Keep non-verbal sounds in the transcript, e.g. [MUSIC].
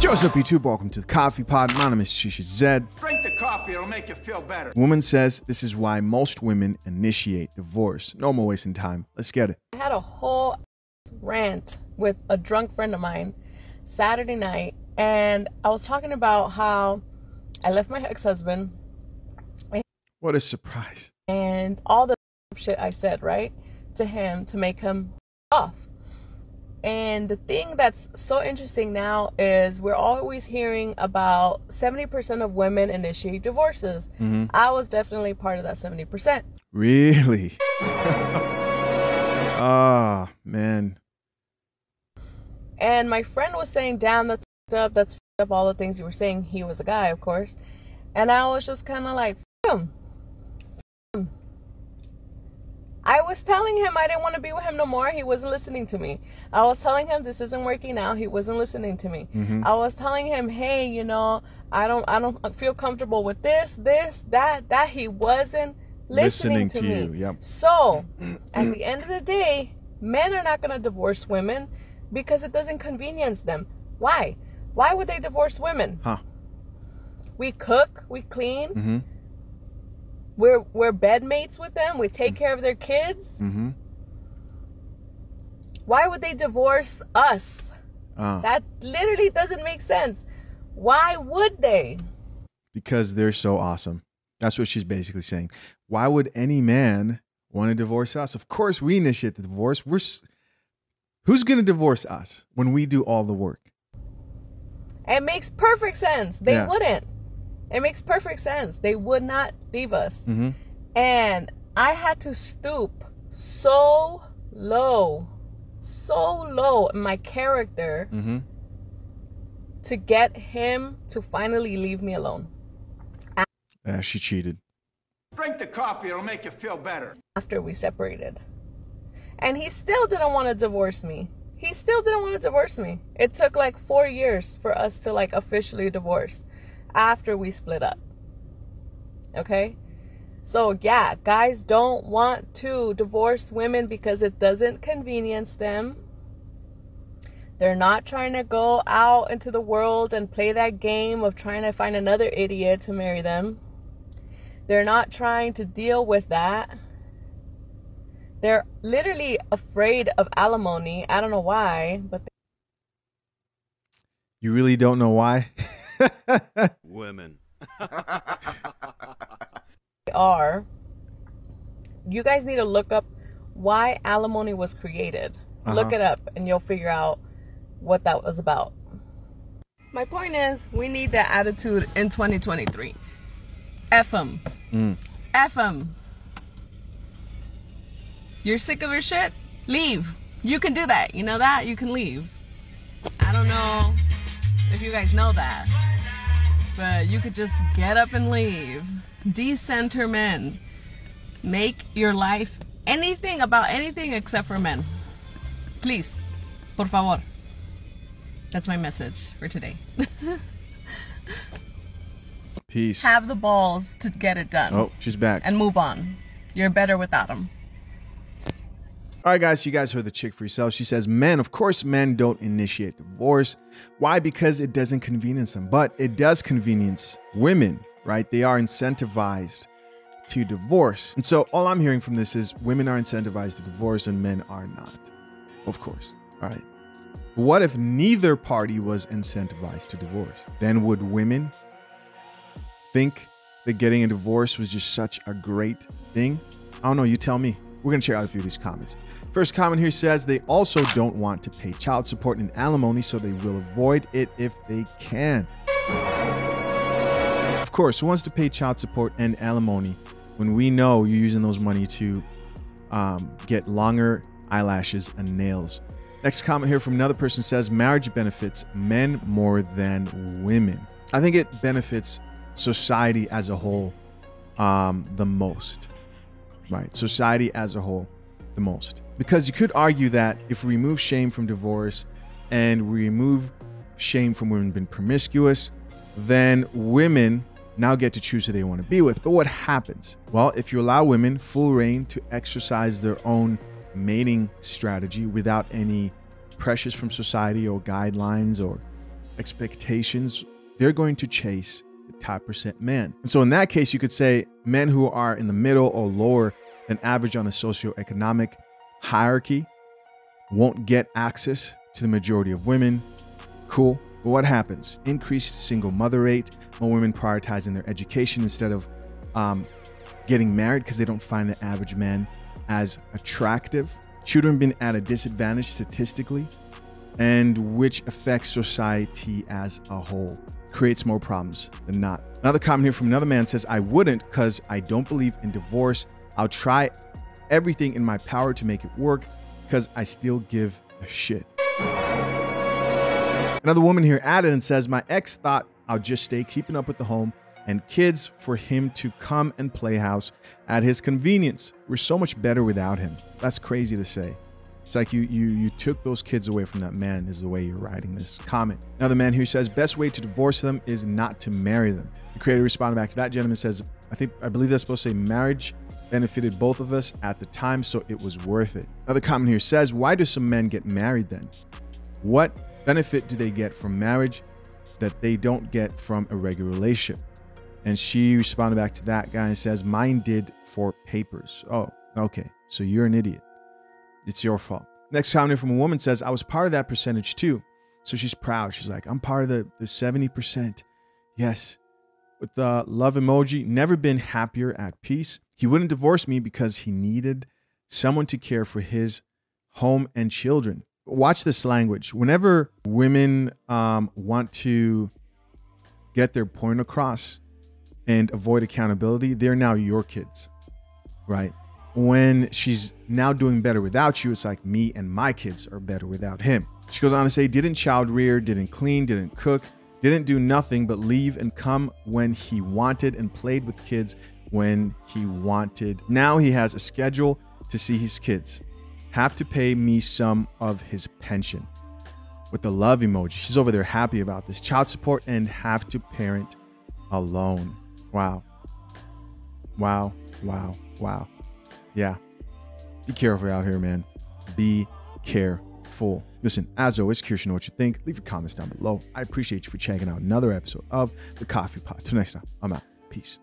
Joseph YouTube, welcome to the Coffee Pod. My name is Chisha Zed. Drink the coffee, it'll make you feel better. Woman says this is why most women initiate divorce. No more wasting time. Let's get it. I had a whole rant with a drunk friend of mine Saturday night, and I was talking about how I left my ex husband What a surprise. and all the shit I said, right, to him to make him off. And the thing that's so interesting now is we're always hearing about 70% of women initiate divorces. I was definitely part of that 70%. Really? [LAUGHS] Ah, man. And my friend was saying, damn, that's f***ed up. That's f***ed up. All the things you were saying. He was a guy, of course. And I was just kind of like, F- him. F- him. I was telling him I didn't want to be with him no more. He wasn't listening to me. I was telling him this isn't working out. He wasn't listening to me. I was telling him, hey, you know, I don't, I don't feel comfortable with this, this, that, that. He wasn't listening, Listening to me. you, yep. So, at the end of the day, men are not going to divorce women because it doesn't convenience them. Why? Why would they divorce women? Huh. We cook, we clean, Mm-hmm. We're we're bedmates with them, we take care of their kids. Mm-hmm. Why would they divorce us? Ah, That literally doesn't make sense. Why would they? because they're so awesome. That's what she's basically saying. Why would any man want to divorce us? Of course, we initiate the divorce. We're who's going to divorce us when we do all the work? It makes perfect sense. They Yeah. wouldn't. It makes perfect sense. They would not leave us. Mm-hmm. And I had to stoop so low, so low in my character Mm-hmm. to get him to finally leave me alone. Yeah, she cheated. Drink the coffee, it'll make you feel better. after we separated. And he still didn't want to divorce me. He still didn't want to divorce me. It took like 4 years for us to like officially divorce after we split up. Okay? So, yeah, guys don't want to divorce women because it doesn't convenience them. They're not trying to go out into the world and play that game of trying to find another idiot to marry them. They're not trying to deal with that. They're literally afraid of alimony. I don't know why, but You really don't know why? [LAUGHS] Women. [LAUGHS] are. You guys need to look up why alimony was created. Look Uh-huh. it up and you'll figure out what that was about. My point is, we need that attitude in 2023. F 'em. Mm. F 'em. You're sick of your shit? Leave. You can do that. You know that? You can leave. I don't know if you guys know that. But you could just get up and leave. Decenter men. Make your life anything about anything except for men. Please. Por favor. That's my message for today. Peace. Have the balls to get it done Oh, she's back. and move on. You're better without them. All right, guys, you guys heard the chick for yourself. She says, Men, of course, men don't initiate divorce. Why? Because it doesn't convenience them, but it does convenience women, right? They are incentivized to divorce. And so, all I'm hearing from this is women are incentivized to divorce and men are not. Of course, all right. But what if neither party was incentivized to divorce? Then would women think that getting a divorce was just such a great thing? I don't know. You tell me. We're going to check out a few of these comments. First comment here says they also don't want to pay child support and alimony, so they will avoid it if they can. Of course, who wants to pay child support and alimony when we know you're using those money to um, get longer eyelashes and nails? Next comment here from another person says marriage benefits men more than women. I think it benefits society as a whole um, the most right? Society as a whole, the most. Because you could argue that if we remove shame from divorce and we remove shame from women being promiscuous, then women now get to choose who they want to be with. But what happens? Well, if you allow women full reign to exercise their own mating strategy without any pressures from society or guidelines or expectations, they're going to chase top percent man. And so in that case, you could say men who are in the middle or lower than average on the socioeconomic hierarchy won't get access to the majority of women. Cool. But what happens? Increased single mother rate, more women prioritizing their education instead of um, getting married because they don't find the average man as attractive. Children being at a disadvantage statistically, and which affects society as a whole. Creates more problems than not. Another comment here from another man says, I wouldn't because I don't believe in divorce. I'll try everything in my power to make it work because I still give a shit. Another woman here added and says, My ex thought I'll just stay keeping up with the home and kids for him to come and play house at his convenience. We're so much better without him. That's crazy to say. It's like you you you took those kids away from that man is the way you're writing this comment. Another man here says best way to divorce them is not to marry them. The creator responded back to that gentleman says, I think I believe that's supposed to say marriage benefited both of us at the time, so it was worth it. Another comment here says, why do some men get married then? What benefit do they get from marriage that they don't get from a regular relationship? And she responded back to that guy and says, Mine did for papers. Oh, okay. So you're an idiot. It's your fault. Next comment from a woman says, I was part of that percentage too. So she's proud. She's like, I'm part of the, the 70%. Yes. With the love emoji, never been happier at peace. He wouldn't divorce me because he needed someone to care for his home and children. Watch this language. Whenever women um, want to get their point across and avoid accountability, they're now your kids, right? When she's now doing better without you, it's like me and my kids are better without him. She goes on to say, didn't child rear, didn't clean, didn't cook, didn't do nothing but leave and come when he wanted and played with kids when he wanted. Now he has a schedule to see his kids. Have to pay me some of his pension. With the love emoji. She's over there happy about this. Child support and have to parent alone. Wow. Wow. Wow. Wow. Yeah. Be careful out here, man. Be careful. Listen, as always, curious to know what you think. Leave your comments down below. I appreciate you for checking out another episode of The Coffee Pod. Till next time, I'm out. Peace.